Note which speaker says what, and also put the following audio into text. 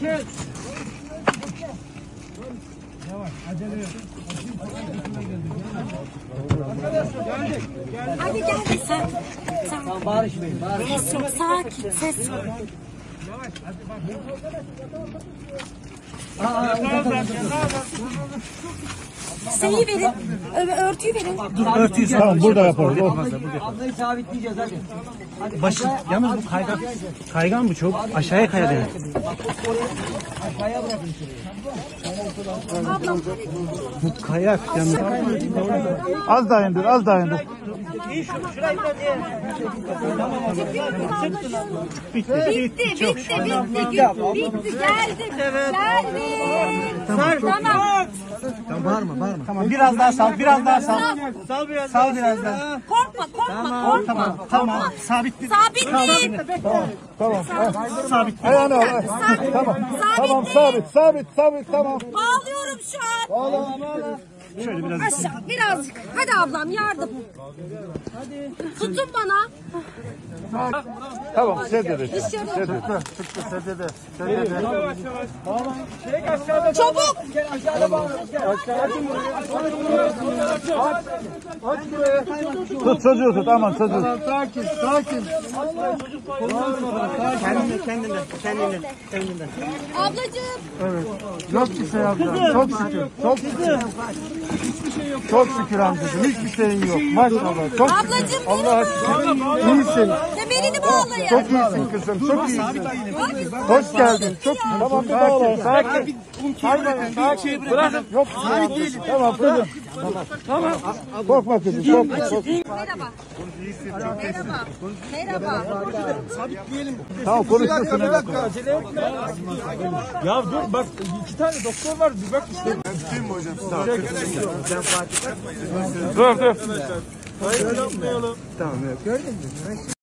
Speaker 1: Sakin.
Speaker 2: Hadi gel sen. Sen
Speaker 1: Bağırışmayın. Bağırış.
Speaker 2: ses yok sakin ses yok. Şeyi verin. ö- Örtüyü verin.
Speaker 3: Örtüyü Tamam burada yaparız.
Speaker 1: Ablayı sabitleyeceğiz hadi. Hadi
Speaker 3: Başı, yalnız bu kaygan, kaygan bu çok. Aşağıya kaya demek.
Speaker 1: aşağıya bırakın şurayı.
Speaker 3: Bu kayak yalnız. Az daha indir, az daha indir. Bitti,
Speaker 2: Bitti, bitti, bitti, bitti, bitti, geldim, geldim. Tamam.
Speaker 3: Tamam, bağırma, bağırma. Tamam, biraz daha sal, biraz daha sal. Sal biraz Sal biraz daha.
Speaker 2: Korkma, korkma, korkma.
Speaker 3: Tamam, tamam. Sabit.
Speaker 2: Sabit değil.
Speaker 3: Tamam, sabit.
Speaker 4: Ayağını al.
Speaker 2: Tamam.
Speaker 4: Tamam
Speaker 2: Sabit
Speaker 4: sabit sabit tamam.
Speaker 2: Bağlıyorum şu an.
Speaker 3: Şöyle biraz.
Speaker 2: Aşağı, birazcık. Hadi ablam yardım. Tutun bana.
Speaker 4: Tamam secdede.
Speaker 2: Dışarı.
Speaker 4: Secdede. Çıktı secdede. Secdede.
Speaker 2: Çabuk.
Speaker 4: Tut çocuğu tut aman çocuğu.
Speaker 3: Sakin, sakin. Kendine, kendine, kendine, kendine.
Speaker 2: Ablacığım.
Speaker 4: Yok bir şey yapacağım. Çok şükür. Çok şükür. Çok şükür amcacığım. Hiçbir şeyin yok. Maşallah. Çok şükür.
Speaker 2: Ablacığım
Speaker 4: Allah'a
Speaker 2: merhaba.
Speaker 4: şükür. İyisin. Çok iyisin kızım. Çok iyisin. Hoş geldin. Çok iyi. Tamam bir bağla. Sakin. Sakin. Sakin. Bırakın. Yok. Sabit değilim. Tamam kızım. Tamam. Korkma kızım. Korkma.
Speaker 2: Merhaba. Merhaba. Merhaba.
Speaker 4: Tamam konuşuyorsun.
Speaker 5: Ya dur bak iki tane doktor var bir bak işte.
Speaker 4: Dur dur.
Speaker 5: Hayır yapmayalım.